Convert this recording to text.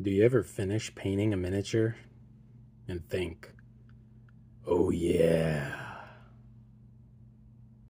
Do you ever finish painting a miniature and think, oh yeah,